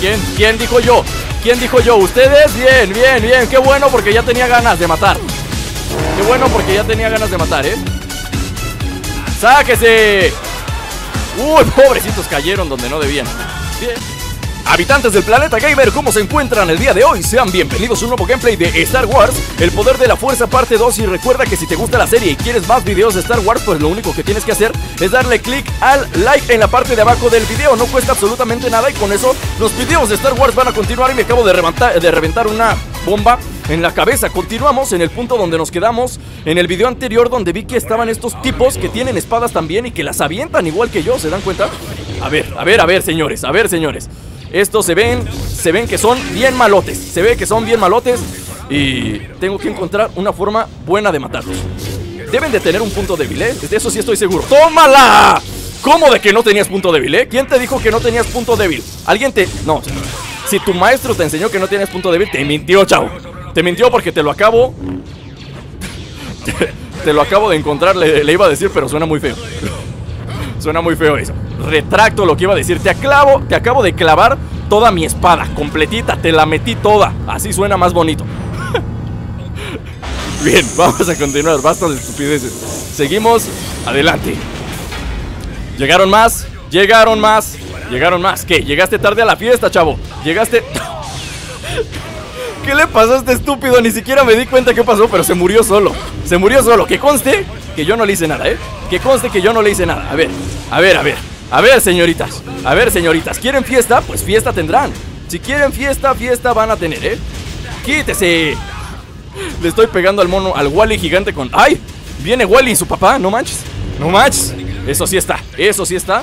¿quién, ¿quién dijo yo? ¿Quién dijo yo? ¿Ustedes? Bien, bien, bien. Qué bueno porque ya tenía ganas de matar. Qué bueno porque ya tenía ganas de matar, ¿eh? ¡Sáquese! Uy, pobrecitos cayeron donde no debían. Bien. Habitantes del planeta Gamer, ¿cómo se encuentran el día de hoy? Sean bienvenidos a un nuevo gameplay de Star Wars, El Poder de la Fuerza parte 2 y recuerda que si te gusta la serie y quieres más videos de Star Wars, pues lo único que tienes que hacer es darle clic al like en la parte de abajo del video, no cuesta absolutamente nada y con eso los videos de Star Wars van a continuar y me acabo de reventar, de reventar una bomba en la cabeza. Continuamos en el punto donde nos quedamos en el video anterior donde vi que estaban estos tipos que tienen espadas también y que las avientan igual que yo, ¿se dan cuenta? A ver, a ver, a ver, señores, a ver, señores. Estos se ven, se ven que son bien malotes. Se ve que son bien malotes. Y tengo que encontrar una forma buena de matarlos. Deben de tener un punto débil, ¿eh? De eso sí estoy seguro. ¡Tómala! ¿Cómo de que no tenías punto débil, eh? ¿Quién te dijo que no tenías punto débil? ¿Alguien te...? No. Si tu maestro te enseñó que no tienes punto débil, te mintió, chavo. Te mintió porque te lo acabo... te, lo acabo de encontrar, le iba a decir, pero suena muy feo. Suena muy feo eso retracto lo que iba a decir. Te aclavo, te acabo de clavar toda mi espada, completita, te la metí toda. Así suena más bonito. Bien, vamos a continuar, basta de estupideces. Seguimos adelante. Llegaron más, llegaron más, llegaron más. ¿Qué? Llegaste tarde a la fiesta, chavo. Llegaste. ¿Qué le pasó a este estúpido? Ni siquiera me di cuenta qué pasó, pero se murió solo. Se murió solo. Que conste que yo no le hice nada, ¿eh? Que conste que yo no le hice nada. A ver, a ver, a ver. A ver, señoritas, a ver, señoritas, ¿quieren fiesta? Pues fiesta tendrán. Si quieren fiesta, fiesta van a tener, ¿eh? ¡Quítese! Le estoy pegando al mono, al Wally gigante con... ¡Ay! Viene Wally y su papá, no manches. No manches. Eso sí está, eso sí está.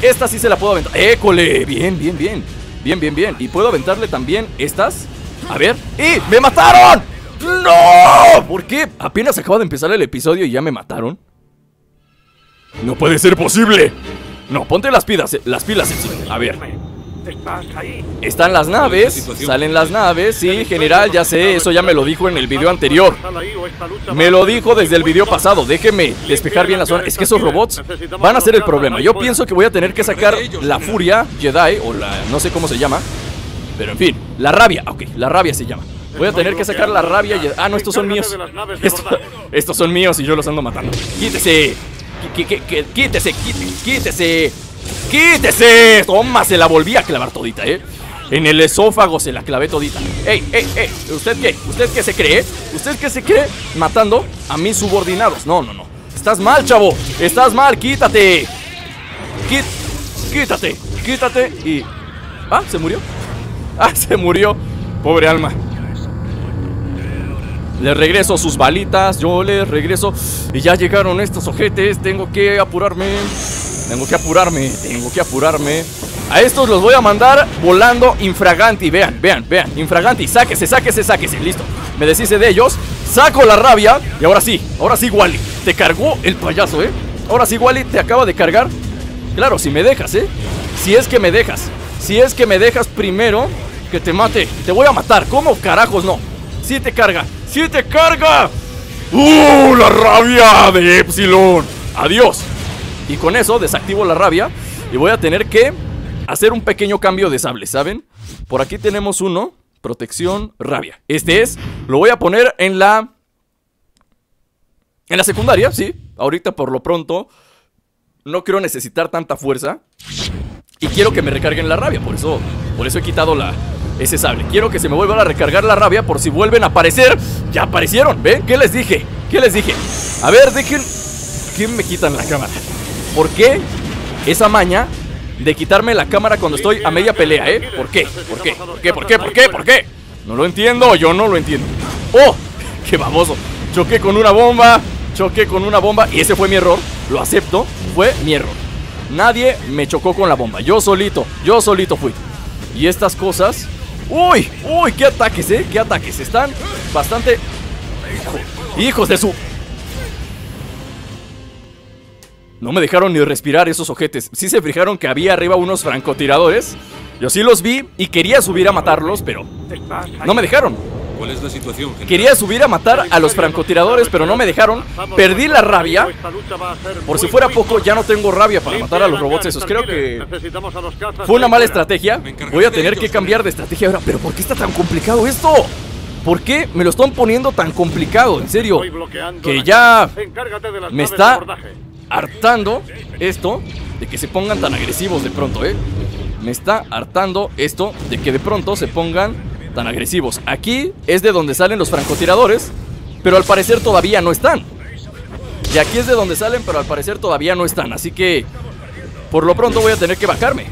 Esta sí se la puedo aventar. ¡École! Bien, bien, bien. Bien, bien, bien. Y puedo aventarle también estas. A ver. ¡Y! ¡Me mataron! ¡No! ¿Por qué? Apenas acaba de empezar el episodio y ya me mataron. No puede ser posible. No, ponte las pilas, las pilas A ver. Están las naves, salen las naves, sí, general, ya sé, eso ya me lo dijo en el video anterior. Me lo dijo desde el video pasado, déjeme despejar bien la zona. Es que esos robots van a ser el problema. Yo pienso que voy a tener que sacar la furia Jedi, o la, no sé cómo se llama. Pero en fin, la rabia, ok, la rabia se llama. Voy a tener que sacar la rabia Jedi. Ah, no, estos son míos. estos son míos y yo los ando matando. Quítese quítese, quítese, quítese. Toma, se la volví a clavar todita, ¿eh? En el esófago se la clavé todita. ¡Ey, ey, ey! ¿Usted qué? ¿Usted qué se cree? ¿Usted qué se cree matando a mis subordinados? No, no, no. Estás mal, chavo. Estás mal. Quítate. quítate. Quítate y... Ah, ¿se murió? Ah, se murió. Pobre alma. Le regreso sus balitas, yo le regreso. Y ya llegaron estos ojetes. Tengo que apurarme. Tengo que apurarme. Tengo que apurarme. A estos los voy a mandar volando infraganti. Vean, vean, vean. Infraganti. Sáquese, sáquese, sáquese. Listo. Me deshice de ellos. Saco la rabia. Y ahora sí, ahora sí, Wally. Te cargó el payaso, ¿eh? Ahora sí, Wally, te acaba de cargar. Claro, si me dejas, ¿eh? Si es que me dejas. Si es que me dejas primero que te mate. Te voy a matar. ¿Cómo carajos no? Si te carga. ¡Sí te carga! ¡Uh! ¡La rabia de Epsilon! ¡Adiós! Y con eso desactivo la rabia y voy a tener que hacer un pequeño cambio de sable, ¿saben? Por aquí tenemos uno, protección, rabia. Este es, lo voy a poner en la... En la secundaria, sí. Ahorita por lo pronto no quiero necesitar tanta fuerza y quiero que me recarguen la rabia, por eso, por eso he quitado la, ese sable. Quiero que se me vuelva a recargar la rabia por si vuelven a aparecer. Ya aparecieron, ¿ven? ¿Qué les dije? ¿Qué les dije? A ver, dejen... ¿Quién me quitan la cámara? ¿Por qué esa maña de quitarme la cámara cuando estoy a media pelea, eh? ¿Por qué? ¿Por qué? ¿Por qué? ¿Por qué? ¿Por qué? ¿Por qué? No lo entiendo, yo no lo entiendo. ¡Oh! ¡Qué baboso! Choqué con una bomba, choqué con una bomba y ese fue mi error. Lo acepto, fue mi error. Nadie me chocó con la bomba, yo solito, yo solito fui. Y estas cosas ¡Uy! ¡Uy! ¡Qué ataques, eh! ¡Qué ataques! Están bastante... ¡Hijos de su... No me dejaron ni respirar esos ojetes. Sí se fijaron que había arriba unos francotiradores. Yo sí los vi y quería subir a matarlos, pero... No me dejaron. ¿Cuál es la situación, general? Quería subir a matar a los francotiradores, pero no me dejaron. Perdí la rabia. Por si fuera poco, ya no tengo rabia para matar a los robots esos. Creo que fue una mala estrategia. Voy a tener que cambiar de estrategia ahora. Pero ¿por qué está tan complicado esto? ¿Por qué me lo están poniendo tan complicado? En serio. Que ya me está hartando esto de que se pongan tan agresivos de pronto, ¿eh? Me está hartando esto de que de pronto se pongan tan agresivos. Aquí es de donde salen los francotiradores, pero al parecer todavía no están. Y aquí es de donde salen, pero al parecer todavía no están. Así que por lo pronto voy a tener que bajarme.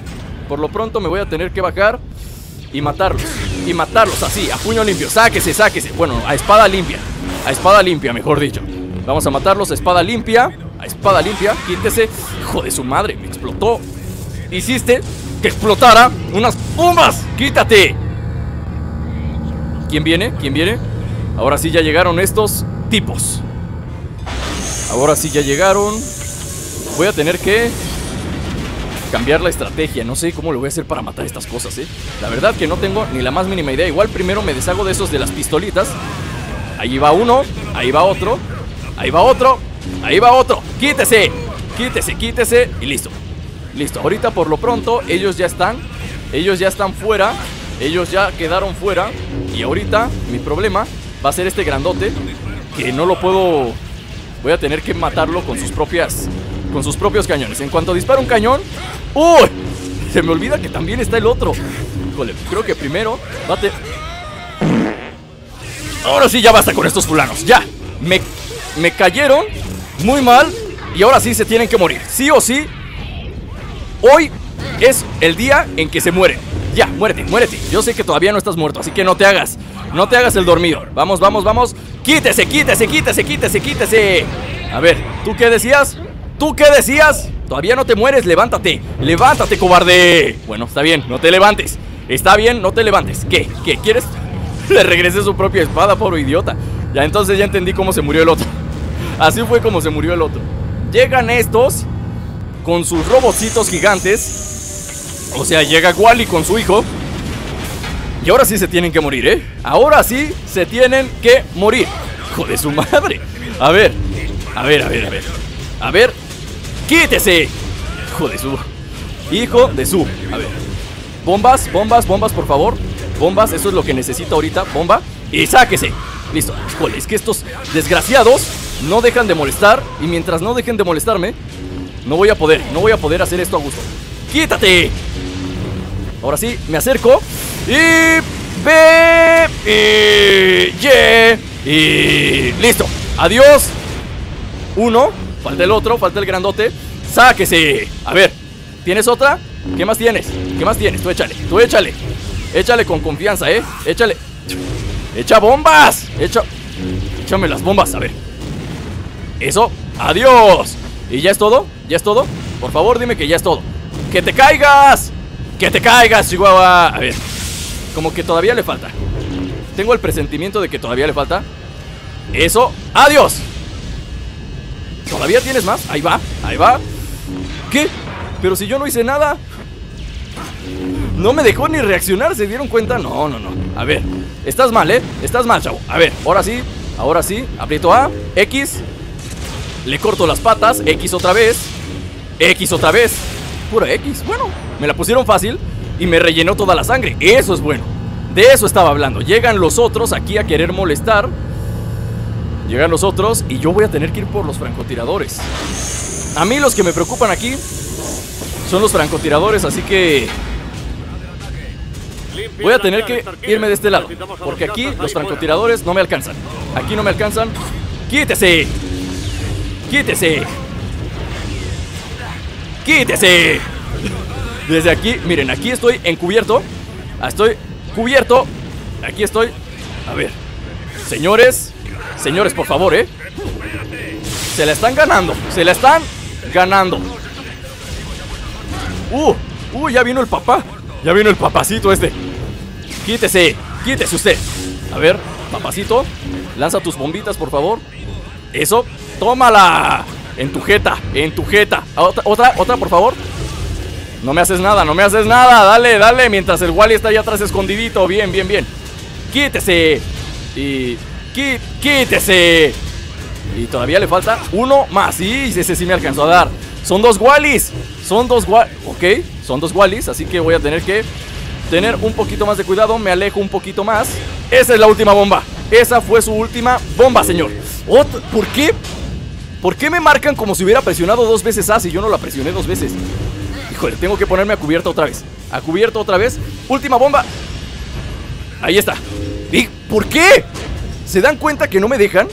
Por lo pronto me voy a tener que bajar y matarlos. Y matarlos así, a puño limpio. Sáquese, sáquese. Bueno, a espada limpia. A espada limpia, mejor dicho. Vamos a matarlos a espada limpia. A espada limpia. Quítese. Hijo de su madre, me explotó. Hiciste que explotara unas bombas. Quítate. ¿Quién viene? ¿Quién viene? Ahora sí ya llegaron estos tipos. Ahora sí ya llegaron. Voy a tener que cambiar la estrategia. No sé cómo lo voy a hacer para matar estas cosas, ¿eh? La verdad que no tengo ni la más mínima idea. Igual primero me deshago de esos de las pistolitas. Ahí va uno, ahí va otro, ahí va otro, ahí va otro. Quítese, quítese, quítese y listo. Listo, ahorita por lo pronto ellos ya están, ellos ya están fuera, ellos ya quedaron fuera. Y ahorita mi problema va a ser este grandote que no lo puedo... Voy a tener que matarlo con sus propias... Con sus propios cañones. En cuanto dispara un cañón... ¡Uy! Se me olvida que también está el otro. Híjole, creo que primero bate. Ahora sí ya basta con estos fulanos. Ya. Me, me cayeron muy mal. Y ahora sí se tienen que morir. Sí o sí. Hoy es el día en que se mueren. Ya, muérete, muérete. Yo sé que todavía no estás muerto, así que no te hagas. No te hagas el dormido. Vamos, vamos, vamos. Quítese, quítese, quítese, quítese, quítese. A ver, ¿tú qué decías? ¿Tú qué decías? Todavía no te mueres, levántate. Levántate, cobarde. Bueno, está bien, no te levantes. Está bien, no te levantes. ¿Qué? ¿Qué? ¿Quieres? Le regrese su propia espada, pobre idiota. Ya entonces ya entendí cómo se murió el otro. Así fue como se murió el otro. Llegan estos con sus robocitos gigantes. O sea, llega Wally con su hijo. Y ahora sí se tienen que morir, ¿eh? Ahora sí se tienen que morir. Hijo de su madre. A ver, a ver, a ver, a ver. A ver, quítese. Hijo de su. Hijo de su. A ver. Bombas, bombas, bombas, por favor. Bombas, eso es lo que necesito ahorita. Bomba. Y sáquese. Listo. Híjole, es que estos desgraciados no dejan de molestar. Y mientras no dejen de molestarme, no voy a poder, no voy a poder hacer esto a gusto. ¡Quítate! Ahora sí, me acerco. Y. Ve. Y. Yeah, y. Listo. Adiós. Uno. Falta el otro. Falta el grandote. Sáquese. A ver. ¿Tienes otra? ¿Qué más tienes? ¿Qué más tienes? Tú échale. Tú échale. Échale con confianza, ¿eh? Échale. Echa bombas. Echa. Échame las bombas. A ver. Eso. Adiós. ¿Y ya es todo? ¿Ya es todo? Por favor, dime que ya es todo. ¡Que te caigas! ¡Que te caigas, Chihuahua! A ver, como que todavía le falta. Tengo el presentimiento de que todavía le falta. Eso. ¡Adiós! ¿Todavía tienes más? Ahí va, ahí va. ¿Qué? Pero si yo no hice nada. No me dejó ni reaccionar, ¿se dieron cuenta? No, no, no. A ver, estás mal, ¿eh? Estás mal, chavo. A ver, ahora sí, ahora sí. Aprieto A, X. Le corto las patas, X otra vez. X otra vez. Pura X. Bueno, me la pusieron fácil y me rellenó toda la sangre. Eso es bueno. De eso estaba hablando. Llegan los otros aquí a querer molestar. Llegan los otros y yo voy a tener que ir por los francotiradores. A mí los que me preocupan aquí son los francotiradores, así que voy a tener que irme de este lado. Porque aquí los francotiradores no me alcanzan. Aquí no me alcanzan. ¡Quítese! ¡Quítese! ¡Quítese! Desde aquí, miren, aquí estoy encubierto. Estoy cubierto. Aquí estoy. A ver. Señores. Señores, por favor, ¿eh? Se la están ganando. Se la están ganando. Uh, uh, ya vino el papá. Ya vino el papacito este. Quítese. Quítese usted. A ver, papacito. Lanza tus bombitas, por favor. Eso. ¡Tómala! En tu jeta, en tu jeta. Otra, otra, otra, por favor. No me haces nada, no me haces nada. Dale, dale. Mientras el Wally está ahí atrás escondidito. Bien, bien, bien. Quítese. Y... ¡Quítese! Y todavía le falta uno más. Sí, ese sí me alcanzó a dar. Son dos Wallis. Son dos Wallis. Ok, son dos Wallis. Así que voy a tener que tener un poquito más de cuidado. Me alejo un poquito más. Esa es la última bomba. Esa fue su última bomba, señor. ¿Por qué? ¿Por qué me marcan como si hubiera presionado dos veces A si yo no la presioné dos veces? Híjole, tengo que ponerme a cubierta otra vez. A cubierta otra vez. Última bomba. Ahí está. ¿Y por qué? ¿Se dan cuenta que no me dejan?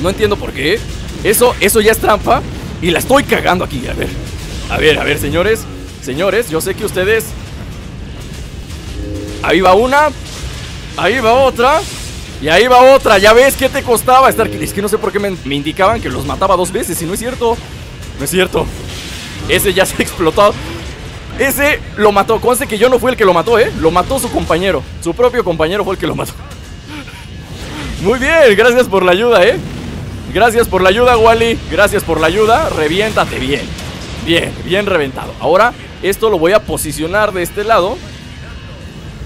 No entiendo por qué. Eso, eso ya es trampa. Y la estoy cagando aquí. A ver. A ver, a ver, señores. Señores, yo sé que ustedes. Ahí va una. Ahí va otra. Y ahí va otra. Ya ves qué te costaba estar. Es que no sé por qué me, me indicaban que los mataba dos veces. Y no es cierto. No es cierto. Ese ya se ha explotado. Ese lo mató. Conste que yo no fui el que lo mató, ¿eh? Lo mató su compañero. Su propio compañero fue el que lo mató. Muy bien, gracias por la ayuda, ¿eh? Gracias por la ayuda, Wally. Gracias por la ayuda. Reviéntate bien. Bien, bien reventado. Ahora, esto lo voy a posicionar de este lado.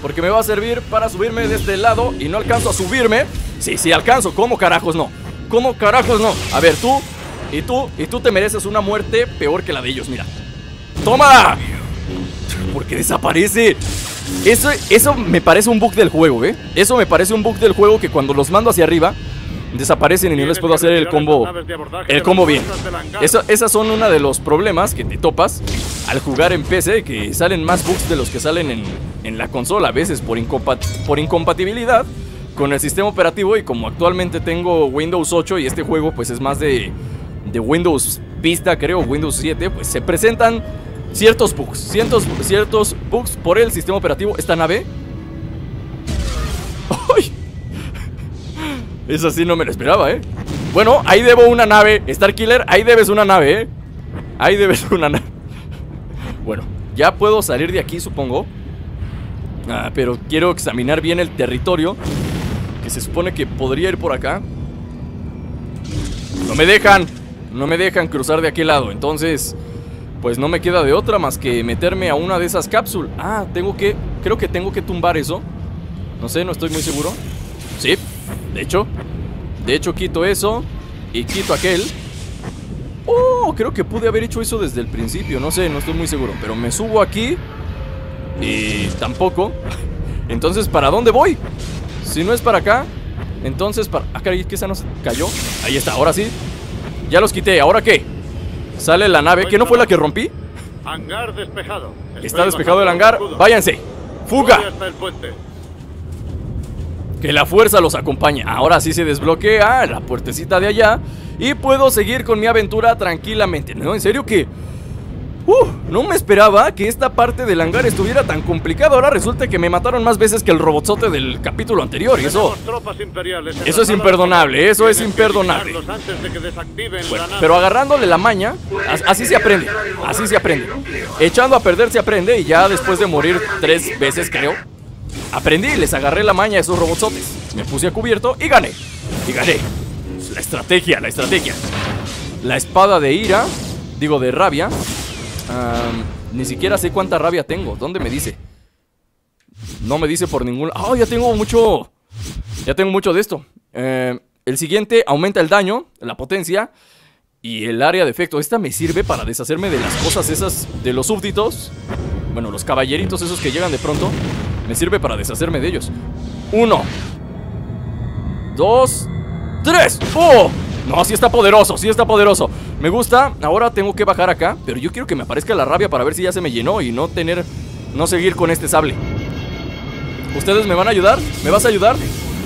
Porque me va a servir para subirme de este lado. Y no alcanzo a subirme. Sí, sí, alcanzo. ¿Cómo carajos no? ¿Cómo carajos no? A ver, tú y tú, y tú te mereces una muerte peor que la de ellos, mira. ¡Toma! Porque desaparece. Eso, eso me parece un bug del juego, ¿eh? Eso me parece un bug del juego que cuando los mando hacia arriba desaparecen y no les puedo hacer el combo el combo bien. Eso, esas son uno de los problemas que te topas al jugar en PC, que salen más bugs de los que salen en, en la consola, a veces por, por incompatibilidad con el sistema operativo y como actualmente tengo Windows 8 y este juego pues es más de, de Windows Vista, creo, Windows 7, pues se presentan ciertos bugs, ciertos, ciertos bugs por el sistema operativo. Esta nave... ¡Ay! Eso sí no me lo esperaba, ¿eh? Bueno, ahí debo una nave Starkiller, ahí debes una nave, ¿eh? Ahí debes una nave Bueno, ya puedo salir de aquí, supongo Ah, pero quiero examinar bien el territorio Que se supone que podría ir por acá No me dejan No me dejan cruzar de aquel lado Entonces, pues no me queda de otra más que meterme a una de esas cápsulas Ah, tengo que, creo que tengo que tumbar eso No sé, no estoy muy seguro Sí, de hecho, de hecho quito eso y quito aquel. Oh, creo que pude haber hecho eso desde el principio, no sé, no estoy muy seguro. Pero me subo aquí y tampoco. Entonces, ¿para dónde voy? Si no es para acá, entonces para... Ah, caray, que esa no se cayó. Ahí está, ahora sí. Ya los quité, ¿ahora qué? Sale la nave, ¿qué no fue la que rompí? Hangar despejado. Está despejado el hangar, váyanse. ¡Fuga! Que la fuerza los acompañe. Ahora sí se desbloquea la puertecita de allá. Y puedo seguir con mi aventura tranquilamente. No, en serio que... Uh, no me esperaba que esta parte del hangar estuviera tan complicado. Ahora resulta que me mataron más veces que el robotzote del capítulo anterior. Y eso. Eso es imperdonable, eso es imperdonable. pero agarrándole la maña, así se aprende. Así se aprende. Echando a perder se aprende. Y ya después de morir tres veces, creo, Aprendí, les agarré la maña a esos robotsotes. Me puse a cubierto y gané. Y gané. La estrategia, la estrategia. La espada de ira, digo de rabia. Ni siquiera sé cuánta rabia tengo. ¿Dónde me dice? No me dice por ningún... ¡Ah, ya tengo mucho! Ya tengo mucho de esto. Eh, el siguiente aumenta el daño, la potencia y el área de efecto. Esta me sirve para deshacerme de las cosas esas de los súbditos. Bueno, los caballeritos esos que llegan de pronto. Me sirve para deshacerme de ellos. Uno. Dos. Tres. ¡Oh! No, sí está poderoso, sí está poderoso. Me gusta. Ahora tengo que bajar acá. Pero yo quiero que me aparezca la rabia para ver si ya se me llenó y no tener. No seguir con este sable. ¿Ustedes me van a ayudar? ¿Me vas a ayudar?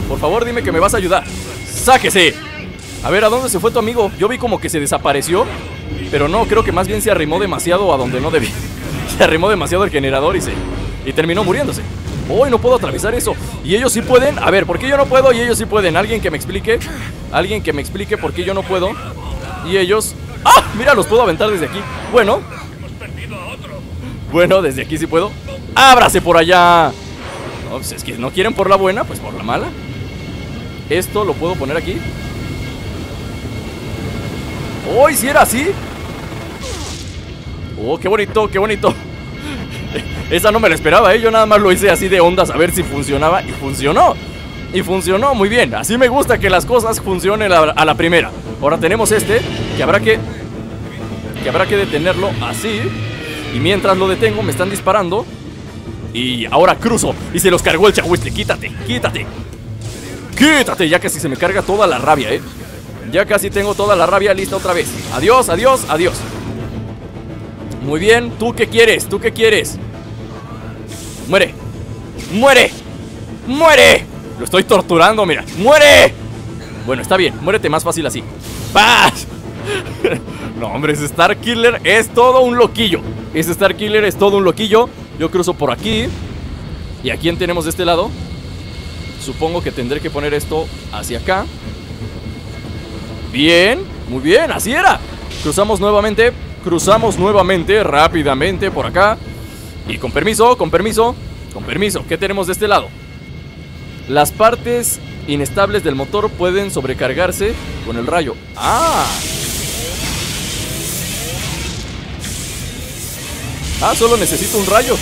Por favor, dime que me vas a ayudar. ¡Sáquese! A ver, ¿a dónde se fue tu amigo? Yo vi como que se desapareció. Pero no, creo que más bien se arrimó demasiado a donde no debía. Se arrimó demasiado el generador y se. Y terminó muriéndose. Hoy no puedo atravesar eso. Y ellos sí pueden. A ver, ¿por qué yo no puedo y ellos sí pueden? ¿Alguien que me explique? ¿Alguien que me explique por qué yo no puedo? Y ellos... ¡Ah! Mira, los puedo aventar desde aquí. Bueno. Bueno, desde aquí sí puedo. ¡Ábrase por allá! No, pues es que no quieren por la buena, pues por la mala. Esto lo puedo poner aquí. ¡Oh! si era así? ¡Oh, qué bonito, qué bonito! Esa no me la esperaba, ¿eh? Yo nada más lo hice así de ondas a ver si funcionaba y funcionó. Y funcionó muy bien. Así me gusta que las cosas funcionen a, la primera. Ahora tenemos este, que habrá que... Que habrá que detenerlo así. Y mientras lo detengo, me están disparando. Y ahora cruzo. Y se los cargó el chahuistle. Quítate, quítate. Quítate. Ya casi se me carga toda la rabia, eh. Ya casi tengo toda la rabia lista otra vez. Adiós, adiós, adiós. Muy bien. ¿Tú qué quieres? ¿Tú qué quieres? Muere. Muere. Lo estoy torturando, mira. ¡Muere! Bueno, está bien. Muérete más fácil así. ¡Paz! no, hombre, ese Star Killer es todo un loquillo. Ese Star Killer es todo un loquillo. Yo cruzo por aquí. ¿Y a quién tenemos de este lado? Supongo que tendré que poner esto hacia acá. Bien, muy bien, así era. Cruzamos nuevamente, cruzamos nuevamente, rápidamente por acá. Y con permiso, con permiso, con permiso, ¿qué tenemos de este lado? Las partes inestables del motor pueden sobrecargarse con el rayo. ¡Ah! Ah, solo necesito un rayo.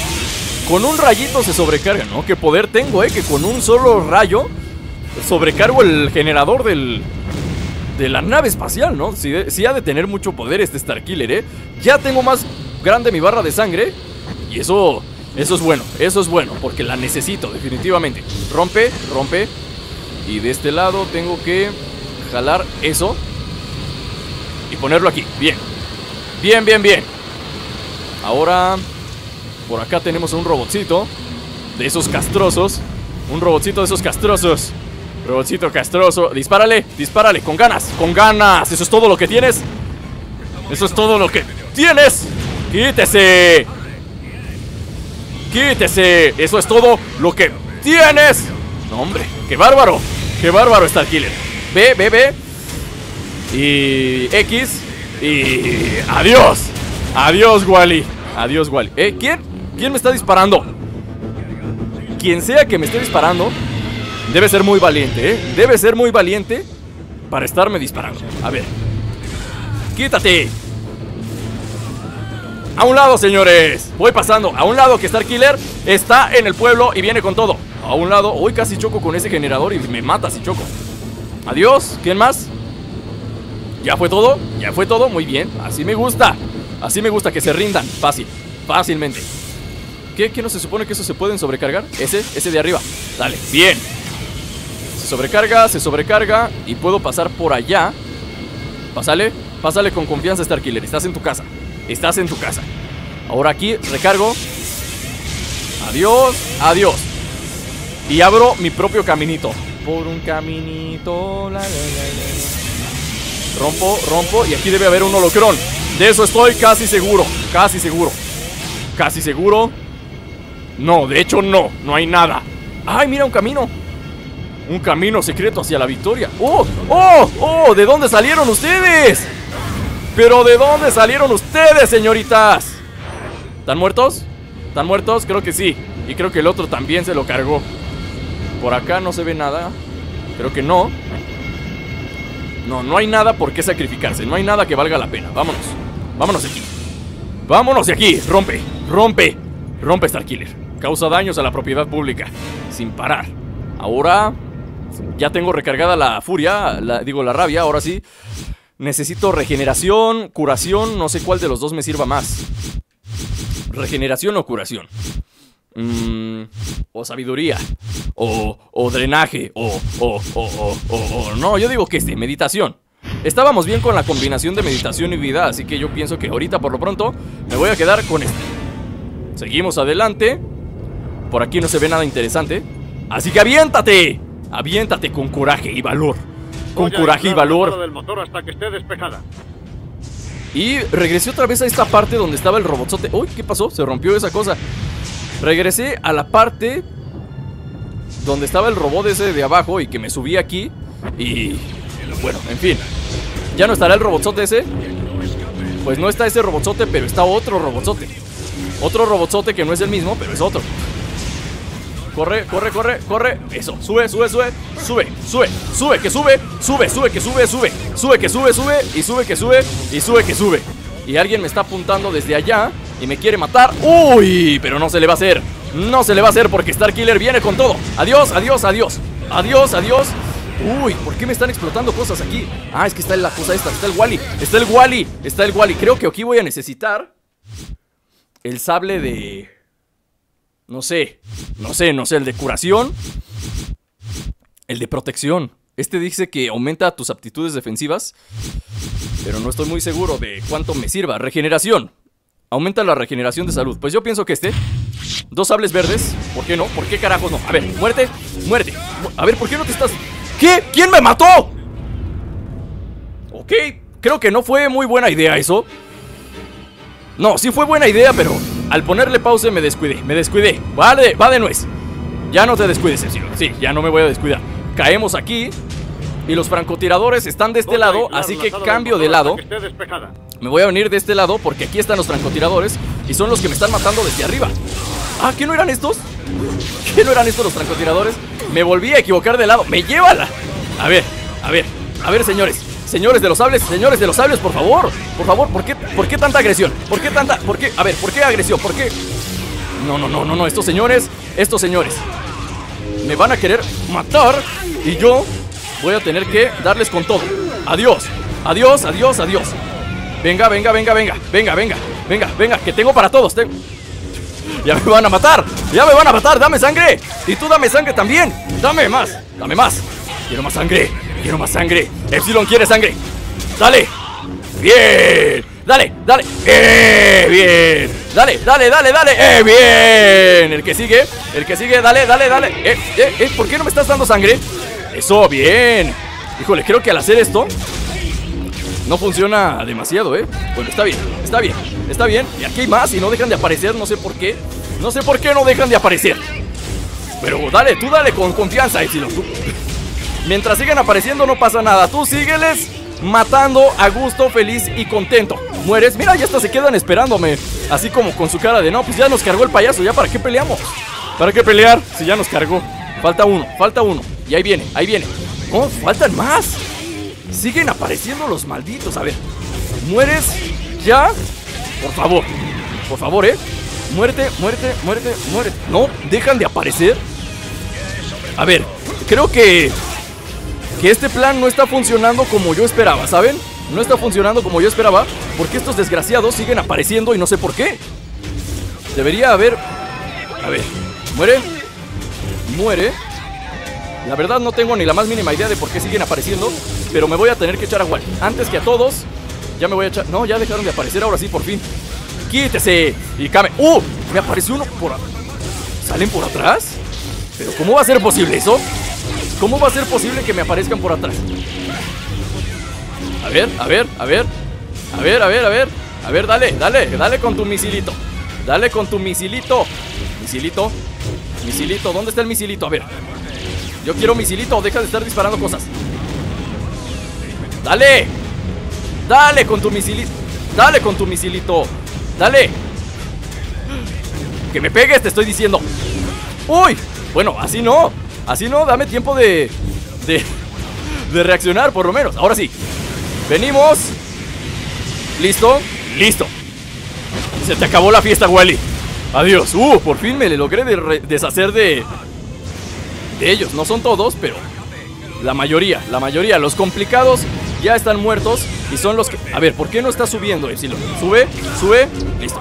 Con un rayito se sobrecarga, ¿no? ¿Qué poder tengo, eh? Que con un solo rayo sobrecargo el generador del... De la nave espacial, ¿no? Si sí ha de tener mucho poder este Starkiller, ¿eh? Ya tengo más grande mi barra de sangre. Y eso... Eso es bueno, eso es bueno, porque la necesito definitivamente. Rompe, rompe. Y de este lado tengo que jalar eso. Y ponerlo aquí. Bien. Bien, bien, bien. Ahora, por acá tenemos un robotcito de esos castrosos. Un robotcito de esos castrosos. Robotcito castroso. Dispárale, dispárale, con ganas, con ganas. Eso es todo lo que tienes. Eso es todo lo que tienes. Quítese. Quítese. Eso es todo lo que tienes. No, hombre, qué bárbaro. Qué bárbaro está el killer. Ve, ve, ve. Y X. Y adiós. Adiós, Wally. Adiós, Wally. ¿Eh? ¿Quién? ¿Quién me está disparando? Quien sea que me esté disparando, debe ser muy valiente, ¿eh? Debe ser muy valiente para estarme disparando. A ver. ¡Quítate! A un lado, señores. Voy pasando. A un lado que Star Killer está en el pueblo y viene con todo. A un lado. Hoy casi choco con ese generador y me mata si choco. Adiós. ¿Quién más? ¿Ya fue todo? ¿Ya fue todo? Muy bien. Así me gusta. Así me gusta que se rindan. Fácil. Fácilmente. ¿Qué? ¿Qué no se supone que eso se pueden sobrecargar? Ese, ese de arriba. Dale. Bien. Se sobrecarga, se sobrecarga. Y puedo pasar por allá. Pásale. Pásale con confianza, Star Killer. Estás en tu casa. Estás en tu casa. Ahora aquí recargo. Adiós. Adiós. Y abro mi propio caminito. Por un caminito. Rompo, rompo. Y aquí debe haber un holocrón. De eso estoy casi seguro. Casi seguro. Casi seguro. No, de hecho no. No hay nada. ¡Ay, mira un camino! Un camino secreto hacia la victoria. ¡Oh! ¡Oh! ¡Oh! ¿De dónde salieron ustedes? ¿Pero de dónde salieron ustedes, señoritas? ¿Están muertos? ¿Están muertos? Creo que sí. Y creo que el otro también se lo cargó. Por acá no se ve nada. Creo que no. No, no hay nada por qué sacrificarse. No hay nada que valga la pena. Vámonos. Vámonos de aquí. Vámonos de aquí. Rompe. Rompe. Rompe Starkiller. Causa daños a la propiedad pública. Sin parar. Ahora... Ya tengo recargada la furia. La, digo, la rabia. Ahora sí. Necesito regeneración, curación. No sé cuál de los dos me sirva más. Regeneración o curación. Mm, o sabiduría. O, o drenaje. O, o, o, No, yo digo que este, meditación. Estábamos bien con la combinación de meditación y vida, así que yo pienso que ahorita por lo pronto me voy a quedar con este. Seguimos adelante. Por aquí no se ve nada interesante. Así que aviéntate. Aviéntate con coraje y valor. Con coraje y valor. Del motor hasta que esté despejada. Y regresé otra vez a esta parte donde estaba el robotzote. Uy, ¿qué pasó? Se rompió esa cosa. Regresé a la parte donde estaba el robot ese de abajo y que me subí aquí. Y bueno, en fin. ¿Ya no estará el robotzote ese? Pues no está ese robotzote, pero está otro robotzote. Otro robotzote que no es el mismo, pero es otro. Corre, corre, corre, corre. Eso, sube, sube, sube, sube, sube, sube, que sube, sube, sube, que sube, sube, sube, que sube, sube, y sube, que sube, y sube, que sube. Y alguien me está apuntando desde allá y me quiere matar. ¡Uy! Pero no se le va a hacer. No se le va a hacer porque Starkiller viene con todo. Adiós, adiós, adiós. Adiós, adiós. Uy, ¿por qué me están explotando cosas aquí? Ah, es que está la cosa esta, está el Wally, está el Wally, está el Wally. Creo que aquí voy a necesitar el sable de... No sé, no sé, no sé, el de curación. El de protección. Este dice que aumenta tus aptitudes defensivas, pero no estoy muy seguro de cuánto me sirva. Regeneración. Aumenta la regeneración de salud. Pues yo pienso que este. Dos sables verdes. ¿Por qué no? ¿Por qué carajos no? A ver, muerte, muerte. A ver, ¿por qué no te estás... ¿Qué? ¿Quién me mató? Ok, creo que no fue muy buena idea eso. No, sí fue buena idea, pero al ponerle pausa me descuidé, me descuidé. Vale, va de nuez. Ya no te descuides, Sergio. Sí, ya no me voy a descuidar. Caemos aquí y los francotiradores están de este lado, así que cambio de lado. Me voy a venir de este lado porque aquí están los francotiradores y son los que me están matando desde arriba. Ah, ¿qué no eran estos? ¿Qué no eran estos los francotiradores? Me volví a equivocar de lado. ¡Me llévala! A ver, a ver, a ver, señores. Señores de los sables, señores de los sables, por favor. Por favor, ¿por qué, ¿por qué tanta agresión? ¿Por qué tanta? ¿Por qué? A ver, ¿por qué agresión? ¿Por qué? No, no, no, no, no. Estos señores, estos señores me van a querer matar y yo voy a tener que darles con todo. Adiós, adiós, adiós, adiós. Venga, venga, venga, venga, venga, venga, venga, venga, que tengo para todos. Ya me van a matar, ya me van a matar, dame sangre. Y tú dame sangre también. Dame más, dame más. Quiero más sangre, quiero más sangre. Epsilon quiere sangre. Dale. Bien. Dale, dale. ¡Eh! Bien. Dale, dale, dale, dale. ¡Eh! Bien. El que sigue, el que sigue, dale, dale, dale. ¡Eh! ¡Eh! eh ¿Por qué no me estás dando sangre? Eso, bien. Híjole, creo que al hacer esto no funciona demasiado, ¿eh? Bueno, está bien, está bien, está bien. Y aquí hay más y no dejan de aparecer, no sé por qué. No sé por qué no dejan de aparecer. Pero dale, tú dale con confianza, Epsilon. Mientras sigan apareciendo no pasa nada. Tú sígueles matando a gusto, feliz y contento. Mueres, mira, ya hasta se quedan esperándome. Así como con su cara de no, pues ya nos cargó el payaso, ya para qué peleamos. ¿Para qué pelear si ya nos cargó? Falta uno, falta uno. Y ahí viene, ahí viene. Oh, faltan más. Siguen apareciendo los malditos. A ver, ¿mueres ya? Por favor, por favor, ¿eh? Muerte, muerte, muerte, muerte. No, dejan de aparecer. A ver, creo que este plan no está funcionando como yo esperaba, ¿saben? No está funcionando como yo esperaba porque estos desgraciados siguen apareciendo y no sé por qué. Debería haber... A ver, muere. Muere. La verdad no tengo ni la más mínima idea de por qué siguen apareciendo, pero me voy a tener que echar a. Antes que a todos, ya me voy a echar... No, ya dejaron de aparecer ahora sí, por fin. ¡Quítese! Y Kame... ¡Uh! Me apareció uno por... ¿Salen por atrás? ¿Pero cómo va a ser posible eso? ¿Cómo va a ser posible que me aparezcan por atrás? A ver, a ver, a ver. A ver, a ver, a ver. A ver, dale, dale, dale con tu misilito. Dale con tu misilito. Misilito. Misilito, ¿dónde está el misilito? A ver. Yo quiero misilito, deja de estar disparando cosas. Dale. Dale con tu misilito. Dale con tu misilito. Dale. Que me pegues, te estoy diciendo. Uy, bueno, así no Así no, dame tiempo de, de, de reaccionar por lo menos. Ahora sí. Venimos. ¿Listo? Listo. Se te acabó la fiesta, Wally. Adiós. Uh, por fin me le logré deshacer de, de ellos. No son todos, pero la mayoría, la mayoría. Los complicados ya están muertos y son los que... A ver, ¿por qué no está subiendo, Epsilon? Sube, sube. Listo.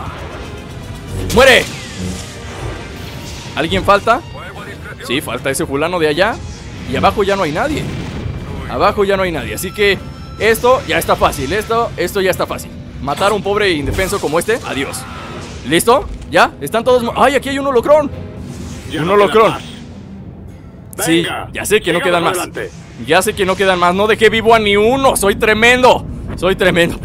¡Muere! ¿Alguien falta? Sí, falta ese fulano de allá. Y abajo ya no hay nadie. Abajo ya no hay nadie. Así que esto ya está fácil. Esto, esto ya está fácil. Matar a un pobre indefenso como este. Adiós. ¿Listo? ¿Ya? Están todos... ¡Ay, aquí hay un holocrón! un holocrón. Sí, ya sé que no quedan más. Ya sé que no quedan más. No dejé vivo a ni uno. Soy tremendo. Soy tremendo.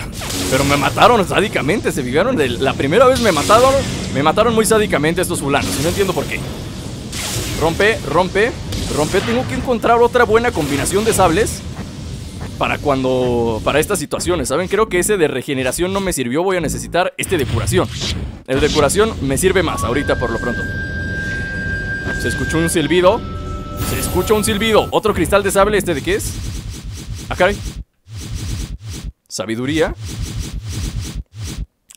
Pero me mataron sádicamente. Se fijaron. De la primera vez me mataron. Me mataron muy sádicamente estos fulanos. No entiendo por qué. Rompe, rompe, rompe. Tengo que encontrar otra buena combinación de sables para cuando. para estas situaciones. ¿Saben? Creo que ese de regeneración no me sirvió. Voy a necesitar este de curación. El de curación me sirve más ahorita por lo pronto. Se escuchó un silbido. Se escucha un silbido. Otro cristal de sable. ¿Este de qué es? Ah. Sabiduría.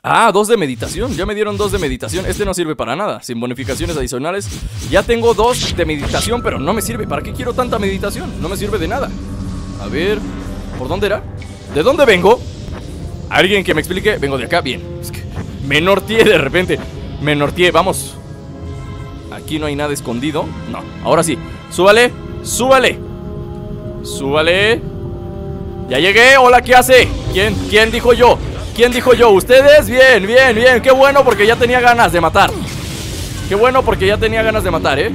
Ah, dos de meditación. Ya me dieron dos de meditación. Este no sirve para nada. Sin bonificaciones adicionales. Ya tengo dos de meditación, pero no me sirve. ¿Para qué quiero tanta meditación? No me sirve de nada. A ver. ¿Por dónde era? ¿De dónde vengo? ¿Alguien que me explique? Vengo de acá. Bien. Es que me de repente. Me norteé. Vamos. Aquí no hay nada escondido. No. Ahora sí. Súbale. Súbale. Súbale. Ya llegué. Hola, ¿qué hace? ¿Quién? ¿Quién dijo yo? ¿Quién dijo yo? ¿Ustedes? Bien, bien, bien. Qué bueno porque ya tenía ganas de matar. Qué bueno porque ya tenía ganas de matar, ¿eh?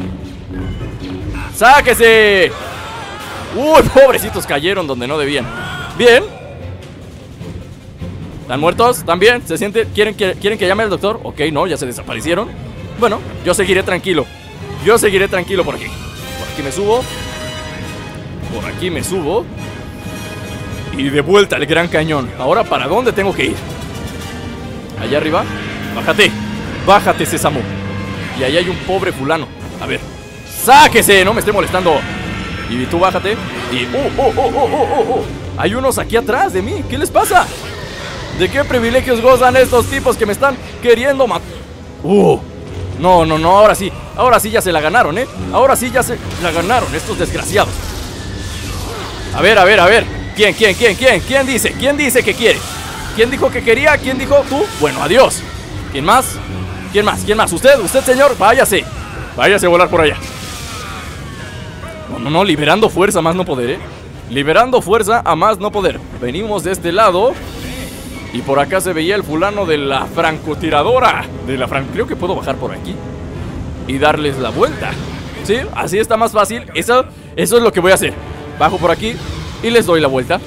¡Sáquese! Uy, pobrecitos cayeron donde no debían. Bien. ¿Están muertos? ¿También? ¿Se siente? ¿Quieren que, ¿Quieren que llame al doctor? Ok, no, ya se desaparecieron. Bueno, yo seguiré tranquilo. Yo seguiré tranquilo por aquí. Por aquí me subo. Por aquí me subo. Y de vuelta al gran cañón. Ahora, ¿para dónde tengo que ir? Allá arriba. Bájate. Bájate, Sésamo. Y ahí hay un pobre fulano. A ver. ¡Sáquese! No me esté molestando. Y tú bájate. Y. ¡Oh, oh, oh, oh, oh, oh! oh. Hay unos aquí atrás de mí. ¿Qué les pasa? ¿De qué privilegios gozan estos tipos que me están queriendo matar? ¡Uh! No, no, no, ahora sí. Ahora sí ya se la ganaron, ¿eh? Ahora sí ya se la ganaron estos desgraciados. A ver, a ver, a ver. ¿Quién, quién, quién, quién? ¿Quién dice? ¿Quién dice que quiere? ¿Quién dijo que quería? ¿Quién dijo tú? Bueno, adiós. ¿Quién más? ¿Quién más? ¿Quién más? ¿Usted? ¿Usted, señor? Váyase. Váyase a volar por allá. No, no, no, liberando fuerza a más no poder, ¿eh? Liberando fuerza a más no poder. Venimos de este lado. Y por acá se veía el fulano de la francotiradora. De la fran... Creo que puedo bajar por aquí. Y darles la vuelta. ¿Sí? Así está más fácil. Eso, eso es lo que voy a hacer. Bajo por aquí. Y les doy la vuelta.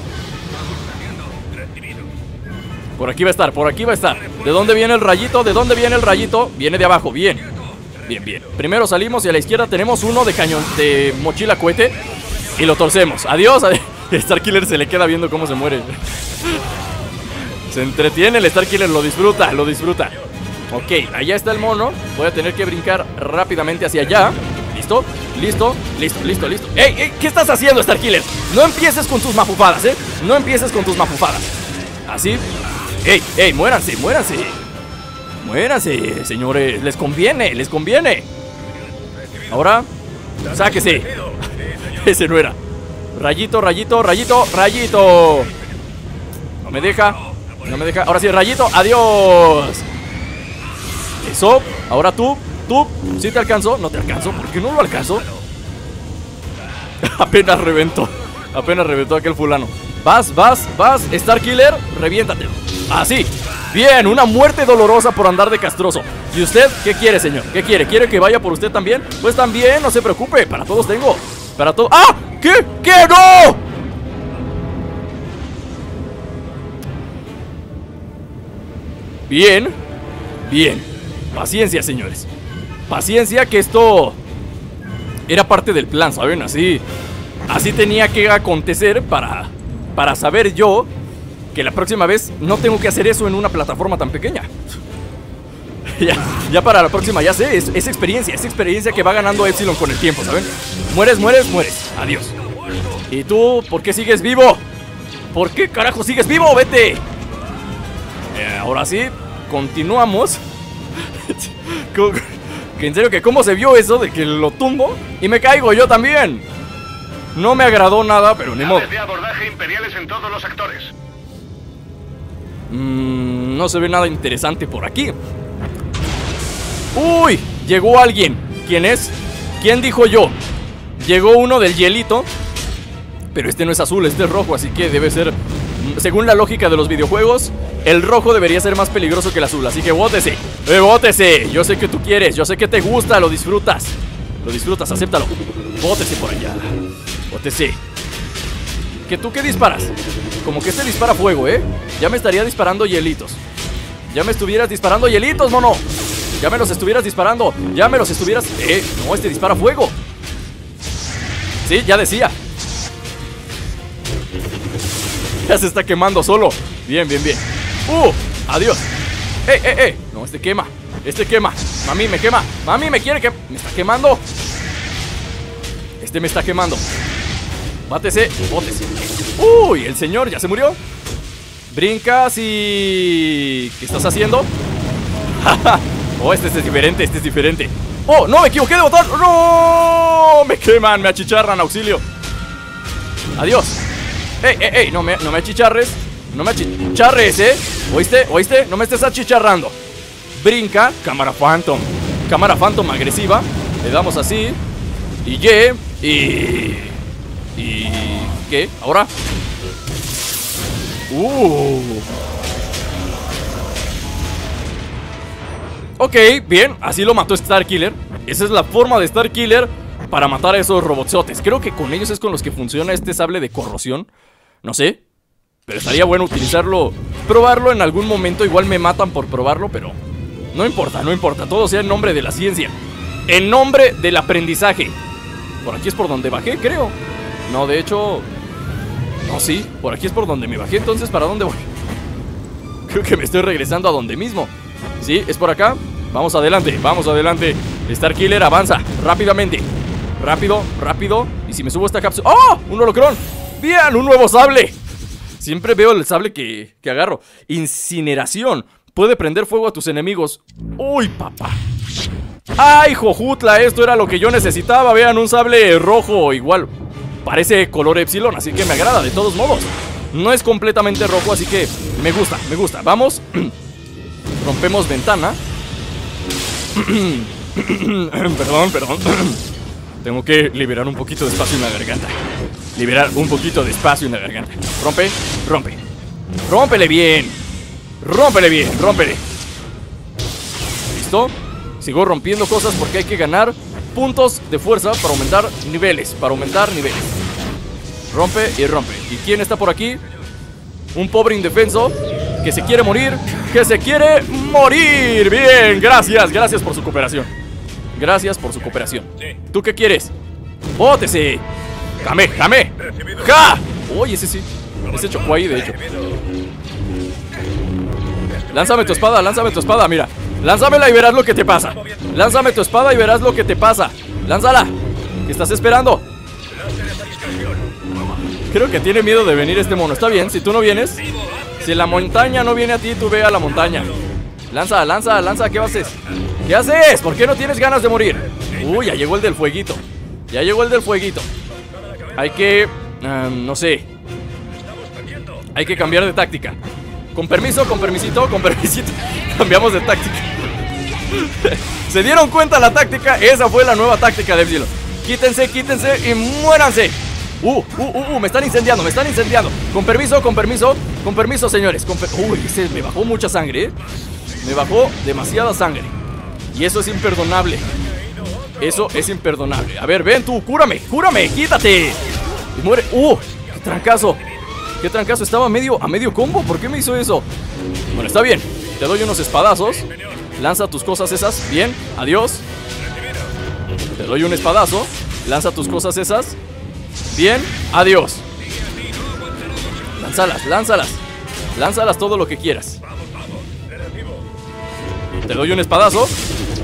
Por aquí va a estar, por aquí va a estar. ¿De dónde viene el rayito? ¿De dónde viene el rayito? Viene de abajo, bien. Bien, bien. Primero salimos y a la izquierda tenemos uno de cañón De mochila cohete Y lo torcemos. Adiós Starkiller se le queda viendo cómo se muere. Se entretiene el Starkiller Lo disfruta, lo disfruta. Ok, allá está el mono. Voy a tener que brincar rápidamente hacia allá ¿Listo? ¿Listo? Listo, listo, ¡Ey, ey! ¿Qué estás haciendo, Starkiller? No empieces con tus mafufadas, ¿eh? No empieces con tus mafufadas Así ¡Ey, ey! ¡Muéranse, muéranse! Muéranse, señores Les conviene, les conviene Ahora Sáquese Ese no era Rayito, rayito, rayito, rayito No me deja No me deja Ahora sí, rayito, adiós Eso Ahora tú ¿Tú? ¿Sí te alcanzó? No te alcanzó. ¿Por qué no lo alcanzó? Apenas reventó. Apenas reventó aquel fulano. Vas, vas, vas. Star Killer, reviéntate. Así. Bien, una muerte dolorosa por andar de castroso. ¿Y usted qué quiere, señor? ¿Qué quiere? ¿Quiere que vaya por usted también? Pues también, no se preocupe. Para todos tengo. Para todos. ¡Ah! ¿Qué? ¿Qué? ¡No! Bien. Bien. Paciencia, señores. Paciencia que esto era parte del plan, ¿saben? Así, así tenía que acontecer para, para saber yo que la próxima vez no tengo que hacer eso en una plataforma tan pequeña. ya, ya para la próxima, ya sé, es, experiencia, es experiencia que va ganando Epsilon con el tiempo, ¿saben? Mueres, mueres, mueres. Adiós. ¿Y tú por qué sigues vivo? ¿Por qué carajo sigues vivo? Vete. Eh, ahora sí, continuamos. Que en serio que cómo se vio eso de que lo tumbo y me caigo yo también. No me agradó nada, pero ni modo. abordaje imperiales en todos los actores. Mmm, no se ve nada interesante por aquí. ¡Uy! Llegó alguien. ¿Quién es? ¿Quién dijo yo? Llegó uno del hielito. Pero este no es azul, este es rojo, así que debe ser según la lógica de los videojuegos, el rojo debería ser más peligroso que el azul. Así que bótese. ¡Eh, bótese! Yo sé que tú quieres, yo sé que te gusta, lo disfrutas. Lo disfrutas, acéptalo. Bótese por allá. Bótese. ¿Que tú qué disparas? Como que este dispara fuego, ¿eh? Ya me estaría disparando hielitos. Ya me estuvieras disparando hielitos, mono. Ya me los estuvieras disparando. Ya me los estuvieras... Eh, no, este dispara fuego. Sí, ya decía. Ya se está quemando solo. Bien, bien, bien. ¡Uh! ¡Adiós! ¡Eh, eh, eh! No, este quema. Este quema. Mami, me quema. Mami, me quiere que... Me está quemando. Este me está quemando. Bátese, bótese. ¡Uy! El señor ya se murió. Brincas y... ¿Qué estás haciendo? oh, este, este es diferente, este es diferente ¡Oh, no! ¡Me equivoqué de botón! ¡No! Me queman, me achicharran, auxilio Adiós ¡Ey, ey, ey! No me, no me achicharres No me achicharres, ¿eh? ¿Oíste? ¿Oíste? No me estés achicharrando Brinca, cámara phantom Cámara phantom agresiva Le damos así Y Y Y... ¿Y qué? ¿Ahora? Uh. Ok, bien, así lo mató Star Killer. Esa es la forma de Star Killer para matar a esos robotsotes. Creo que con ellos es con los que funciona este sable de corrosión. No sé. Pero estaría bueno utilizarlo, probarlo en algún momento. Igual me matan por probarlo, pero no importa, no importa. Todo sea en nombre de la ciencia. En nombre del aprendizaje. Por aquí es por donde bajé, creo. No, de hecho... No, sí, por aquí es por donde me bajé. Entonces, ¿para dónde voy? Creo que me estoy regresando a donde mismo. ¿Sí? ¿Es por acá? Vamos adelante, vamos adelante Star Killer avanza rápidamente Rápido, rápido Y si me subo esta cápsula ¡Oh! Un holocrón Bien, un nuevo sable Siempre veo el sable que, que agarro Incineración Puede prender fuego a tus enemigos ¡Uy, papá! ¡Ay, jojutla! Esto era lo que yo necesitaba Vean, un sable rojo igual Parece color epsilon, así que me agrada de todos modos No es completamente rojo, así que me gusta, me gusta Vamos Rompemos ventana perdón, perdón. Tengo que liberar un poquito de espacio en la garganta. Liberar un poquito de espacio en la garganta. Rompe, rompe. Rómpele bien. Rómpele bien, rómpele. ¿Listo? Sigo rompiendo cosas porque hay que ganar puntos de fuerza para aumentar niveles. Para aumentar niveles. Rompe y rompe. ¿Y quién está por aquí? Un pobre indefenso que se quiere morir, que se quiere morir. Bien, gracias, gracias por su cooperación. Gracias por su cooperación. ¿Tú qué quieres? ¡Bótese! ¡Jame, jame! ¡Ja! Uy, ese sí. Ese chocó ahí, de hecho. Lánzame tu espada, lánzame tu espada, mira. Lánzamela y verás lo que te pasa. Lánzame tu espada y verás lo que te pasa. Lánzala. ¿Qué estás esperando? Creo que tiene miedo de venir este mono. Está bien, si tú no vienes, si la montaña no viene a ti, tú ve a la montaña. Lanza, lanza, lanza, ¿qué haces? ¿Qué haces? ¿Por qué no tienes ganas de morir? Uy, ya llegó el del fueguito. Ya llegó el del fueguito. Hay que... Em, no sé. Hay que cambiar de táctica. Con permiso, con permisito, con permisito. Cambiamos de táctica. ¿Se dieron cuenta la táctica? Esa fue la nueva táctica de Epsilon. Quítense, quítense y muéranse. Uh, uh, uh, uh, me están incendiando, me están incendiando. Con permiso, con permiso, con permiso, señores. Uy, ese me bajó mucha sangre, ¿eh? Me bajó demasiada sangre. Y eso es imperdonable. Eso es imperdonable. A ver, ven tú, cúrame, cúrame, quítate. Y muere. ¡Uh! ¡Qué trancazo! ¡Qué trancazo! Estaba a medio, a medio combo. ¿Por qué me hizo eso? Bueno, está bien. Te doy unos espadazos. Lanza tus cosas esas. Bien, adiós. Te doy un espadazo. Lanza tus cosas esas. Bien, adiós. Lánzalas, lánzalas. Lánzalas todo lo que quieras. Te doy un espadazo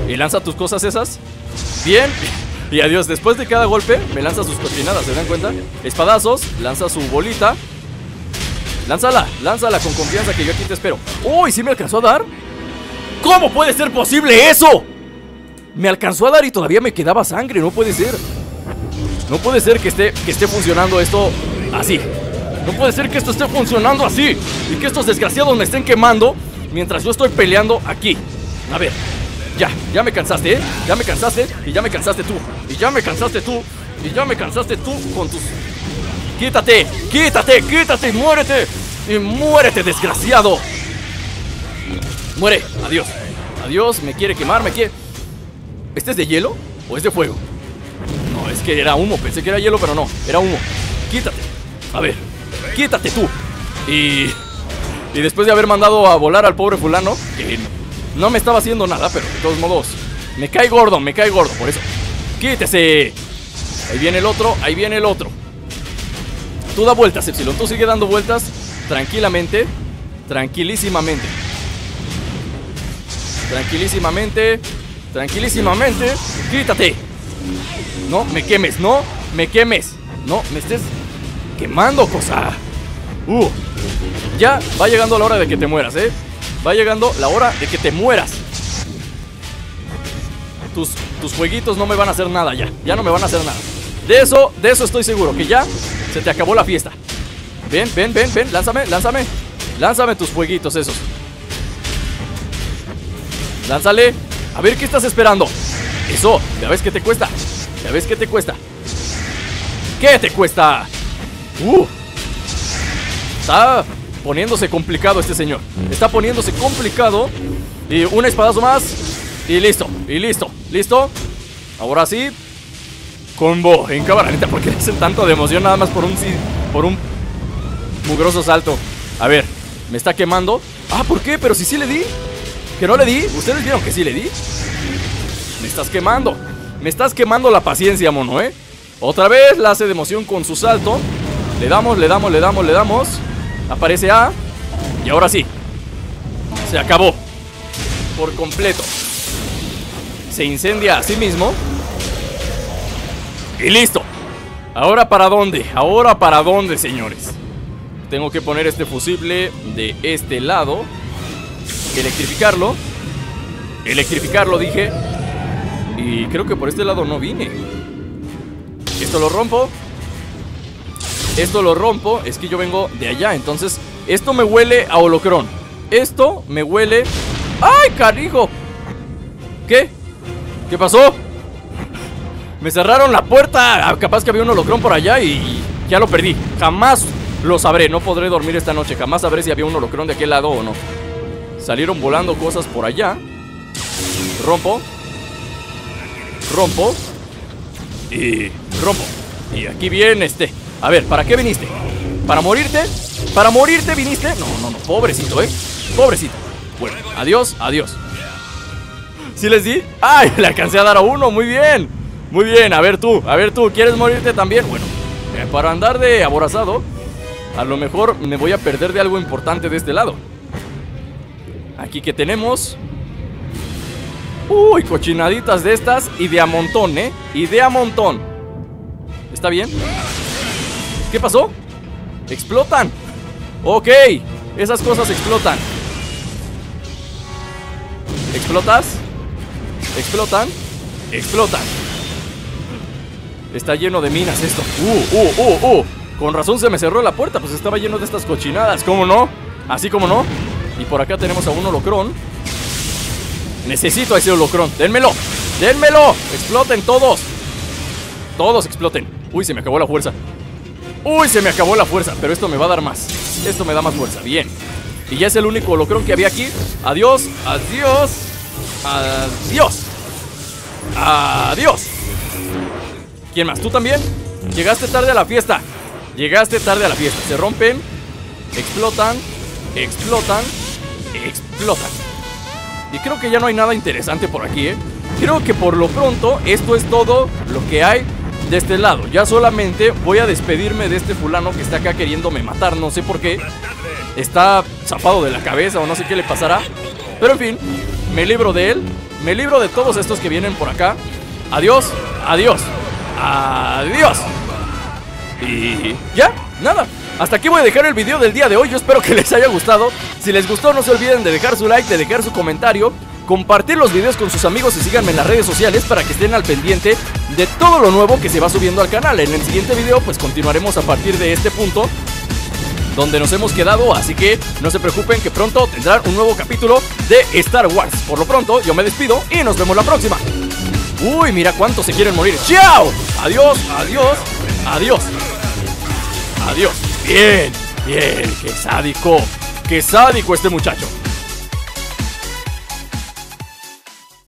y lanza tus cosas esas. Bien. Y adiós. Después de cada golpe, me lanza sus cochinadas, ¿se dan cuenta? Espadazos, lanza su bolita. Lánzala, lánzala con confianza que yo aquí te espero. ¡Uy! ¿Sí me alcanzó a dar? ¿Cómo puede ser posible eso? Me alcanzó a dar y todavía me quedaba sangre, no puede ser. No puede ser que esté, que esté funcionando esto así. No puede ser que esto esté funcionando así. Y que estos desgraciados me estén quemando mientras yo estoy peleando aquí. A ver, ya, ya me cansaste, ¿eh? Ya me cansaste y ya me cansaste tú. Y ya me cansaste tú. Y ya me cansaste tú con tus... Quítate, quítate, quítate y muérete. Y muérete, desgraciado. Muere, adiós. Adiós, me quiere quemar, me quiere... ¿Este es de hielo o es de fuego? No, es que era humo. Pensé que era hielo, pero no. Era humo. Quítate. A ver. Quítate tú. Y... Y después de haber mandado a volar al pobre fulano, que no me estaba haciendo nada, pero de todos modos, me cae gordo, me cae gordo, por eso. ¡Quítese! Ahí viene el otro, ahí viene el otro. Tú da vueltas, Epsilon. Tú sigue dando vueltas tranquilamente, tranquilísimamente. Tranquilísimamente, tranquilísimamente. ¡Quítate! No, me quemes, no, me quemes. No, me estés quemando, cosa. Uh, ya va llegando la hora de que te mueras, ¿eh? Va llegando la hora de que te mueras. Tus, tus no me van a hacer nada ya. Ya no me van a hacer nada. De eso, de eso estoy seguro, que ya se te acabó la fiesta. Ven, ven, ven, ven, lánzame, lánzame. Lánzame tus jueguitos esos. Lánzale. A ver qué estás esperando. Eso, ya ves que te cuesta. Ya ves que te cuesta. ¿Qué te cuesta? Uh. Está poniéndose complicado este señor. Está poniéndose complicado. Y un espadazo más. Y listo, y listo, listo. Ahora sí. Combo en cámara lenta. ¿Por qué le hacen tanto de emoción nada más por un, por un mugroso salto? A ver, me está quemando. Ah, ¿por qué? Pero si sí le di. ¿Que no le di? ¿Ustedes vieron que sí le di? Me estás quemando. Me estás quemando la paciencia, mono, ¿eh? Otra vez la hace de emoción con su salto. Le damos, le damos, le damos, le damos. Aparece A. Y ahora sí. Se acabó. Por completo. Se incendia a sí mismo. Y listo. Ahora para dónde? Ahora para dónde, señores. Tengo que poner este fusible de este lado. Electrificarlo. Electrificarlo, dije. Y creo que por este lado no vine. Esto lo rompo. Esto lo rompo. Es que yo vengo de allá. Entonces, esto me huele a holocrón. Esto me huele... ¡Ay, carijo! ¿Qué? ¿Qué pasó? Me cerraron la puerta. Ah, capaz que había un holocrón por allá y ya lo perdí. Jamás lo sabré. No podré dormir esta noche. Jamás sabré si había un holocrón de aquel lado o no. Salieron volando cosas por allá. Rompo. Rompo. Y rompo. Y aquí viene este. A ver, ¿para qué viniste? ¿Para morirte? ¿Para morirte viniste? No, no, no. Pobrecito, ¿eh? Pobrecito. Bueno, adiós, adiós. ¿Sí les di? ¡Ay! Le alcancé a dar a uno. Muy bien. Muy bien. A ver tú. A ver tú. ¿Quieres morirte también? Bueno, eh, para andar de aborazado, a lo mejor me voy a perder de algo importante de este lado. Aquí que tenemos Uy, cochinaditas de estas y de a montón, ¿eh? Y de a montón. ¿Está bien? ¿Qué pasó? Explotan. Ok, esas cosas explotan. ¿Explotas? ¿Explotan? Explotan. Está lleno de minas esto. Uh, uh, uh, uh. Con razón se me cerró la puerta, pues estaba lleno de estas cochinadas. ¿Cómo no? Así como no. Y por acá tenemos a un holocrón. Necesito a ese holocrón. ¡Dénmelo! ¡Dénmelo! ¡Exploten todos! Todos exploten. Uy, se me acabó la fuerza. Uy, se me acabó la fuerza. Pero esto me va a dar más. Esto me da más fuerza. Bien. Y ya es el único holocrón que había aquí. Adiós. Adiós. Adiós. Adiós. ¿Quién más? ¿Tú también? Llegaste tarde a la fiesta. Llegaste tarde a la fiesta. Se rompen. Explotan. Explotan. Explotan. Y creo que ya no hay nada interesante por aquí, ¿eh? Creo que por lo pronto esto es todo lo que hay de este lado. Ya solamente voy a despedirme de este fulano que está acá queriéndome matar. No sé por qué. Está zafado de la cabeza o no sé qué le pasará. Pero en fin, me libro de él. Me libro de todos estos que vienen por acá. Adiós, adiós, adiós. Y ya, nada. Hasta aquí voy a dejar el video del día de hoy. Yo espero que les haya gustado. Si les gustó, no se olviden de dejar su like, de dejar su comentario, compartir los videos con sus amigos y síganme en las redes sociales para que estén al pendiente de todo lo nuevo que se va subiendo al canal. En el siguiente video, pues continuaremos a partir de este punto donde nos hemos quedado, así que no se preocupen que pronto tendrán un nuevo capítulo de Star Wars. Por lo pronto, yo me despido y nos vemos la próxima. Uy, mira cuántos se quieren morir. ¡Chao! Adiós, adiós, adiós. Adiós. Bien, bien, qué sádico. Qué sádico este muchacho.